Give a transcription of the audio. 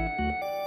Música